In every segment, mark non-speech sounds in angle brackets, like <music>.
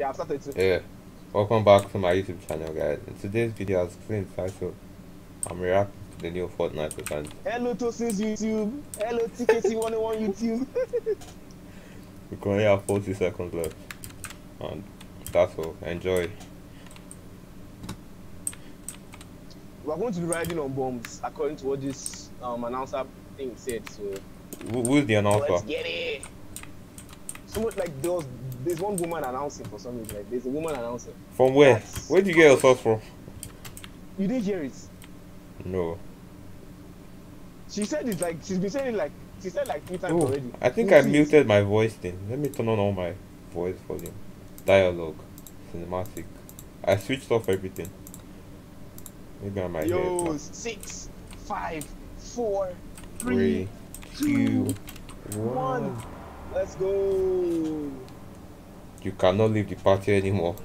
Yeah, I've started. Yeah, welcome back to my YouTube channel, guys. In today's video, as explained in the title, I'm reacting to the new Fortnite event. Hello, Tosin's YouTube. Hello, TKT101 YouTube. <laughs> We currently have 40 seconds left, and that's all. Enjoy. We're going to be riding on bombs, according to what this um, announcer thing said. So Who, who's the announcer? let's get it. So much like was, there's one woman announcing for some reason. Like there's a woman announcing. From where? That's- Where did you get your source from? You didn't hear it. No. She said it like she's been saying it like she said like three times Oh, already. I think I it? muted my voice thing. Let me turn on all my voice volume. Dialogue. Cinematic. I switched off everything. Maybe I might Yo, six, five, four, Three, three, two, one. one. Let's go. You cannot leave the party anymore.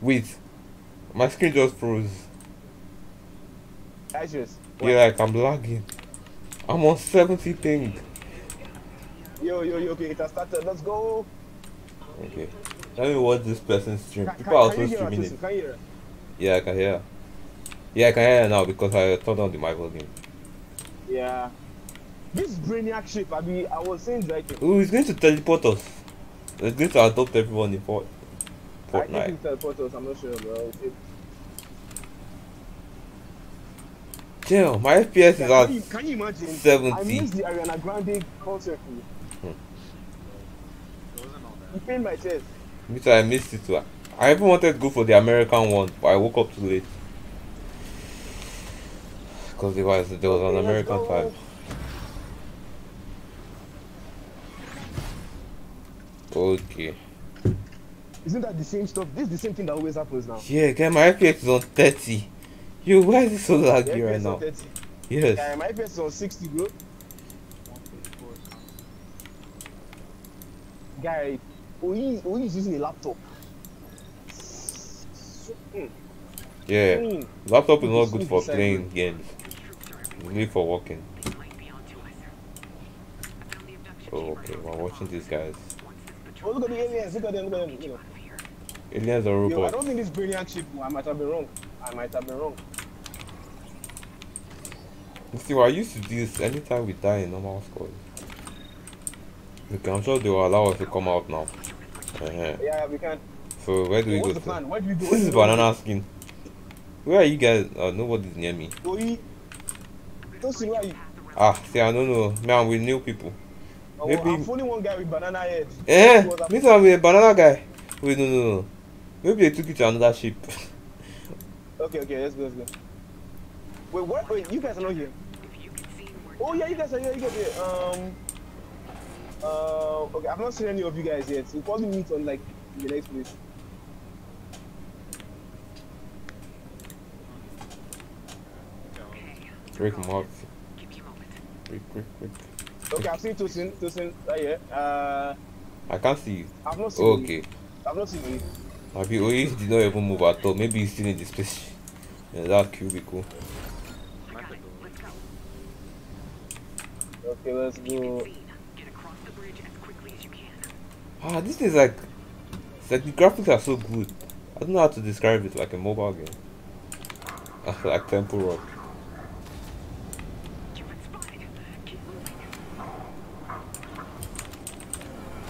Wait, my screen just froze. Ashes. Yeah, like I'm lagging. I'm on 70 ping. Yo, yo, yo, okay, it has started. Let's go. Okay. Let me watch this person's stream. Can, People can, are also you hear her, streaming it. Can you hear her? Yeah, I can hear. Yeah, I can hear now because I turned on the mic volume. Yeah. This brainiac ship, I mean, I was saying right thing. Oh, he's going to teleport us. He's going to adopt everyone in Fort I Fortnite. teleport us, I'm not sure, bro. It- Chill, my FPS is Can you, can you imagine? I 70. missed the Ariana Grande concert. Hmm. You pained my chest. Me too, I missed it too. I even wanted to go for the American one, but I woke up too late. Because there was, there was an American go. Okay. Isn't that the same stuff? This is the same thing that always happens now. Yeah, guy, my FPS is on 30. Yo, why is it so The laggy FPS right now? 30. Yes. Yeah, my FPS is on 60, bro. Guy, Oyi, Oyi is using a laptop. Mm, Yeah. mm. Laptop is not good for playing games. It's only for working. Oh, okay. We're watching these guys. Oh, look at the aliens. Look at them. Look at them. You know. Aliens or Yo, I don't think this Brainiac chip. I might have been wrong. I might have been wrong. You see, we're used to this anytime we die in normal squad. Okay, I'm sure they will allow us to come out now. Uh-huh. Yeah, we can. So where do we What's go the to? plan? Where do we go? This is banana skin. Where are you guys? Oh, nobody's near me. Oyi. Tosin, where you? Ah, see, I don't know. Man, I'm with new people. Oh, Maybe- I'm following one guy with banana head. Eh, He was me too, I'm a banana guy. Wait, no, no, no. Maybe they took it to another ship. <laughs> Okay, okay, let's go, let's go. Wait, what? Wait, you guys are not here. Oh yeah, you guys are here. You guys are here. Um. Uh. Okay, I've not seen any of you guys yet. We'll probably meet on like the next place. Break him out. Quick, quick, quick. Okay, I've seen Tosin. Tosin right here. Uh, I can't see you. I've not seen. Okay. I've not seen you. Maybe Oyi did not even move at all. Maybe he's still in the space. Yeah, that cubicle. Okay, let's go. Ah, this is like, it's like the graphics are so good. I don't know how to describe it like a mobile game. <laughs> Like Temple Rock.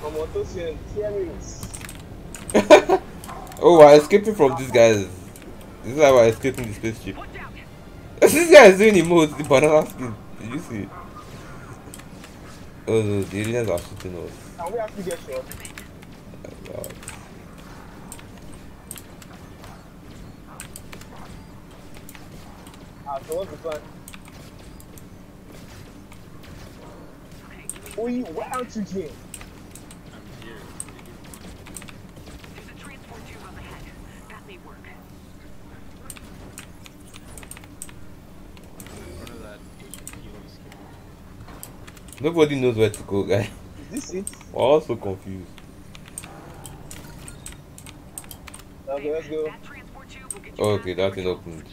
Come on, Tosin. Hear me. <laughs> oh, we're escaping from these guys. This is how we're escaping the spaceship. <laughs> this guy is doing emotes, the banana skin. Did you see? Oh no, the aliens are shooting us. Can we actually get shot? Oh, Ah, so what's the plan? Oyi, why aren't you here? Nobody knows where to go, guy. Is this <laughs> it? We're all so confused. Okay, let's go. Okay, that thing opened.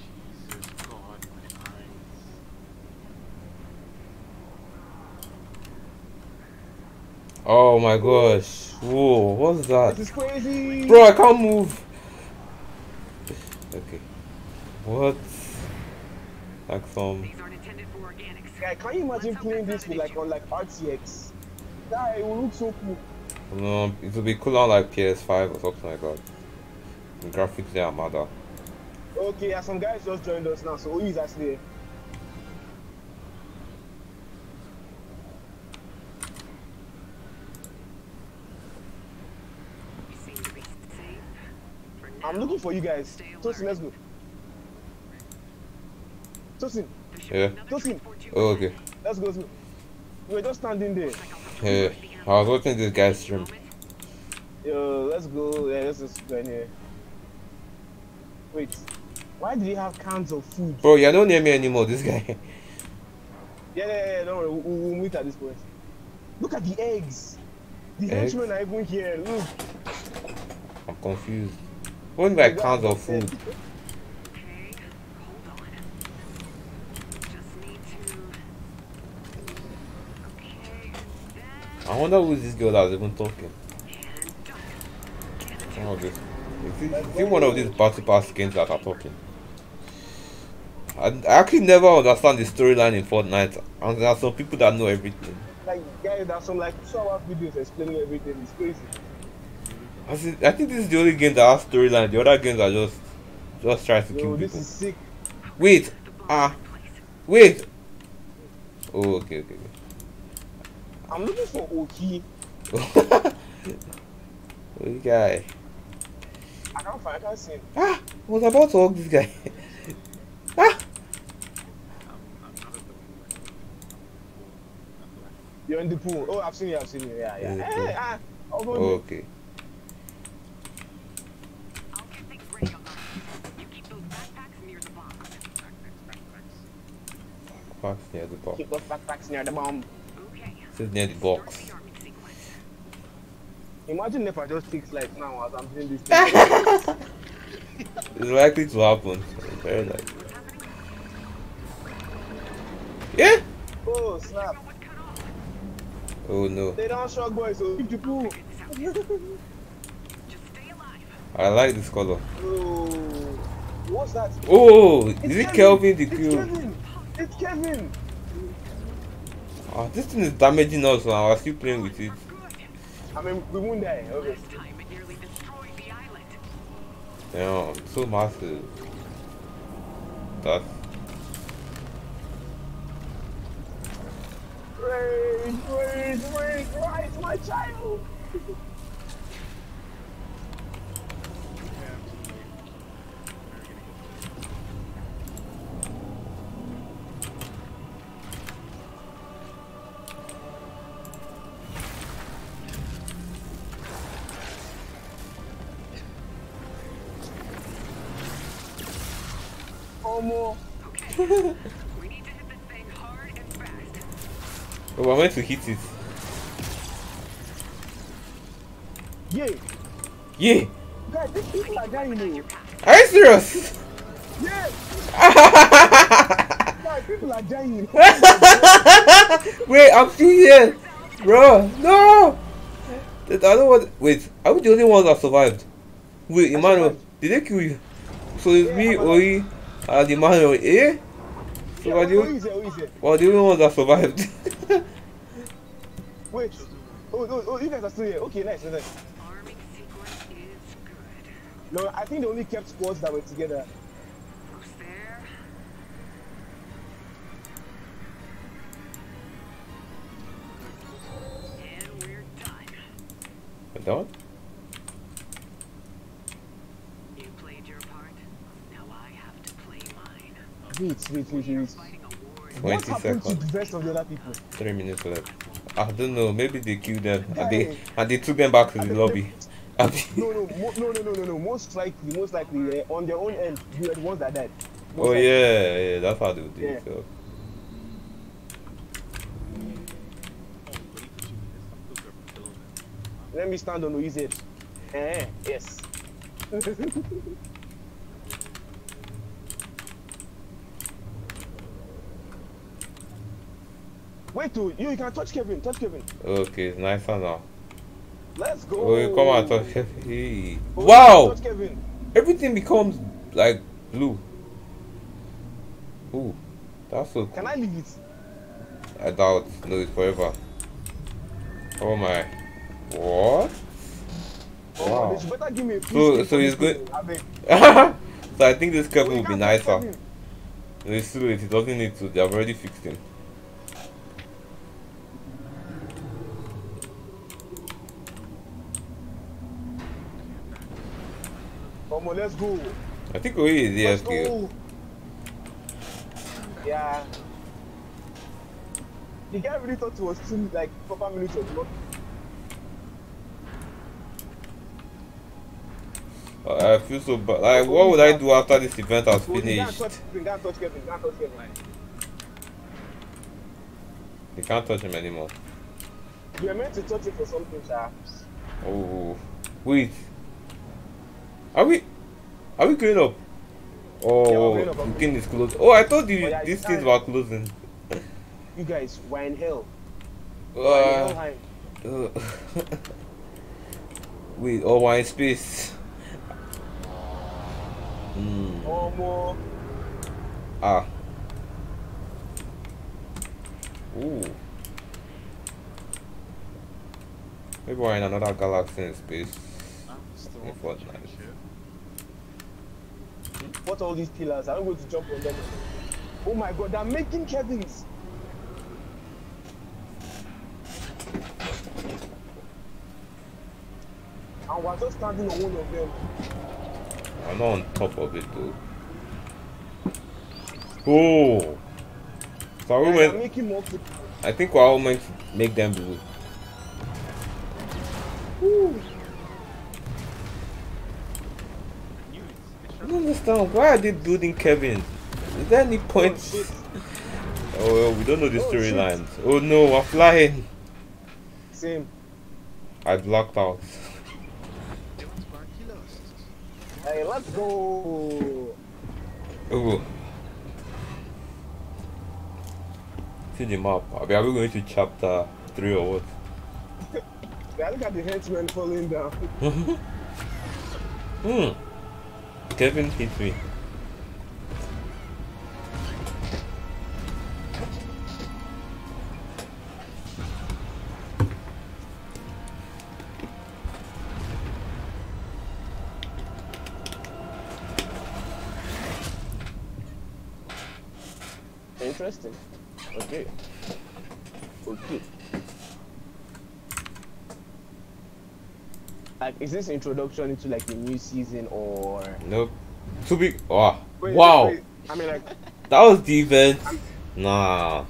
Oh my gosh. Whoa, what's that? This is crazy. Bro, I can't move. Okay. What? Like some. These aren't intended for organics. Guy, can you imagine playing this with like on like RTX? Guy, it will look so cool. No, it will be cool on like PS5 or something like that. The graphics there are mad. Okay, yeah, some guys just joined us now, so who is actually here? You seem to be safe. For now. I'm looking for you guys. Stay Tosin, let's go. Tosin, Yeah. Tosin. Oh, okay. let's go. Let's. We're just standing there. Yeah. I'll have to Hey, reverse the I was watching this guy's stream. Yo, let's go. Yeah, let's just go in here. Wait, why did he have cans of food? Bro, you're not near me anymore, this guy. <laughs> Yeah, yeah, yeah, don't worry, we'll, we'll meet at this point. Look at the eggs. The Eggs? henchmen are even here. Look. I'm confused. What like cans of food? <laughs> Okay, hold on. Just need to. Okay, I wonder this girl that's even talking. Some of this. Is it, is it one of these battle pass games that are talking? I, I actually never understand the storyline in Fortnite, and there are some people that know everything. Like, guys, there's some like two hour videos explaining everything. It's crazy. I, see, I think this is the only game that has storyline. The other games are just just trying to Yo, kill this people. is sick. Wait, ah, place. wait. Oh, okay, okay, I'm looking for Oki. okay. oh, guy. I can't find. I can't see him. Ah, I was about to hug this guy. <laughs> ah, You're in the pool. Oh, I've seen you. I've seen you. Yeah, yeah. Yeah, Hey, ah, I'll go in okay. I'll get things ready on that. You keep those backpacks near the bomb. Box near the there. box. Keep those backpacks near the bomb. Okay. This is near the box. the arming sequence. Imagine if I just takes like now as I'm doing this thing. <laughs> It's likely to happen. Very likely. Yeah. oh, snap. What's cut off? Oh no. They don't shock boys, so keep the pool. Just stay alive. I like this color. Oh, what's that? Oh, It's is it Kelvin the It's Kevin. It's Kevin. Ah, this thing is damaging us and I was still playing with it. Good. I mean, we won't die. Okay. Last time it nearly destroyed the island. Damn, so massive. That's Rage, rage, rage, rise, my child. <laughs> Omo. Okay. we need to hit this <laughs> thing hard and fast. Oh, we're meant to hit it. Yeah. Yeah. Guys, these people are dying though. Are you serious? Yeah. <laughs> Guys, people are dying. Wait, I'm still here. Bro, no. I don't want. Wait, are we the only ones that survived? Wait, Emmanuel, did they kill you? So it's Yeah, me, I'm Oi, and Emmanuel, eh? So Yeah, we're the, who it? Who is it? we're the only ones that survived. <laughs> Wait. Oh, oh, oh, you guys are still here. Okay, nice, nice. Arming sequence is good. No, I think they only kept squads that were together. Who's there? And we're done. We're done? You played your part. Now I have to play mine. Wait, wait, wait, wait. fighting a war. 20 What to seconds. the rest of the other people? Three minutes left. I don't know. Maybe they killed them and they and they took them back to the lobby. <laughs> No, no, mo- no, no, no, no, no. Most likely, most likely, uh, on their own end, you were the ones that died. Most oh likely. yeah, yeah. That's how they do Yeah. it. So. Let me stand on head. Eh, yes. <laughs> Wait, to you, you can touch Kevin. Touch Kevin. Okay, it's nicer now. Let's go. Oh, come on, touch Hey. Oh, Wow! Touch Kevin. Everything becomes like blue. Ooh, that's so Can I leave it? I doubt. No, it's forever. Oh my. What? Oh, Wow. they better give me a So- so he's good- thing, I beg. so I think this Oh, Kevin will be nicer. No, It's too late. It doesn't need to. They have already fixed him. Come on, let's go. I think we is Let's go. Yeah. The guy really thought it was two like proper minutes of blood. Uh, I feel so bad. Like, what would I do after this event has finished? Kevin, can't touch Kevin, can't touch Kevin. You can't touch him anymore. You were meant to touch it for something, sha. Oh, wait. Are we? Are we going up? Oh, Yeah, we're going up, the thing is closed. Oh, I thought the, Oh, yeah, these things were closing. You guys were in hell. Were in hell Uh, uh, <laughs> wait, oh, we're in space. Hmm. Oh. Ah. Ooh. Maybe we're in another galaxy in space. Still In on Fortnite. What are all these pillars? I'm going to jump on them. Oh my god, they're making Kevin's. And we're just standing on one of them. I'm not on top of it though. Oh. So are we making multiple. I think we're all meant to make them blue. Knew don't understand. Why are they building Kevin? Is there any point? Oh. Oh, we don't know the Oh, shit. storylines. Oh no, we're flying. Same. I blocked out. They want to go and kill us. Hey, let's go. Oh. See the map. Are we going to chapter 3 or what? <laughs> Yeah, look at the henchmen falling down. <laughs> Hmm. Kevin hit me. Interesting. Okay. Okay. Like, is this introduction into like a new season or? Nope. Too big. Oh. Wait, wow. wait, I mean, like, <laughs> That was the event. Nah.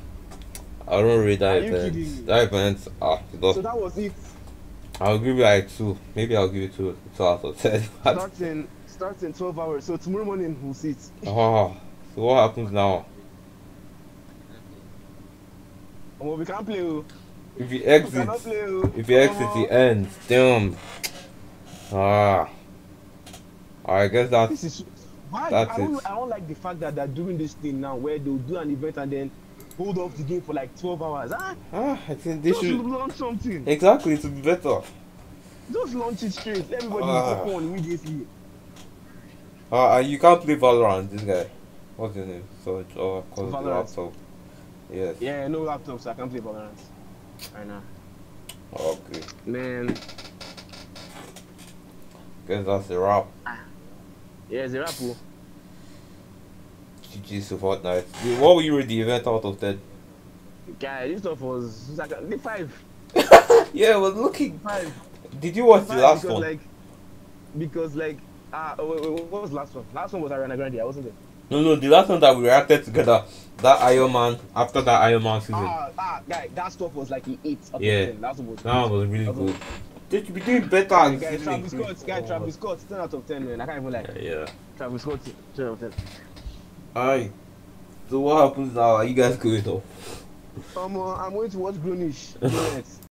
I don't read that Are event. That event. Ah, it so that was it. I'll give you like two. Maybe I'll give you two. Two out of ten. <laughs> Starts in starts in 12 hours. So tomorrow morning we'll see it. oh. So what happens now? Oh, we can't play. oh. If you exit, cannot play. oh. if you exit, it ends. Damn. Ah. I guess that's This is why That's I don't it. I don't like the fact that they're doing this thing now where they'll do an event and then hold off the game for like 12 hours. Ah, ah. I think they just should launch something. exactly to be better. Just launch it straight. Everybody Ah. will on immediately. Ah, uh, you can't play Valorant. This guy. What's his name? So, oh, cause the Valorant. laptop. Yes. Yeah, no laptops. I can't play Valorant. Right now. Okay. Man, Guess that's a wrap. yeah, it's a rap. oh. GG to Fortnite. What will you rate the event out of 10? Guy, this stuff was like the five. <laughs> Yeah, I was looking. Five. Did you watch the last because one? like because like ah oh, wait, wait, what was the last one? Last one was Ariana Grande. I wasn't there. No, no, the last one that we reacted together. That Iron Man, after that Iron Man season. Ah, ah, guy, that stuff was like the eight. Out Yeah. Of 10. That one was. that was really good. They should be doing better. Guy, in Travis. Scott, guy, Travis Scott, ten out of ten, man. I can't even like Yeah, yeah. Travis Scott, ten out of ten. Alright. So what happens now? Are you guys going off? Um, uh, I'm going to watch Grownish. <laughs> Yes.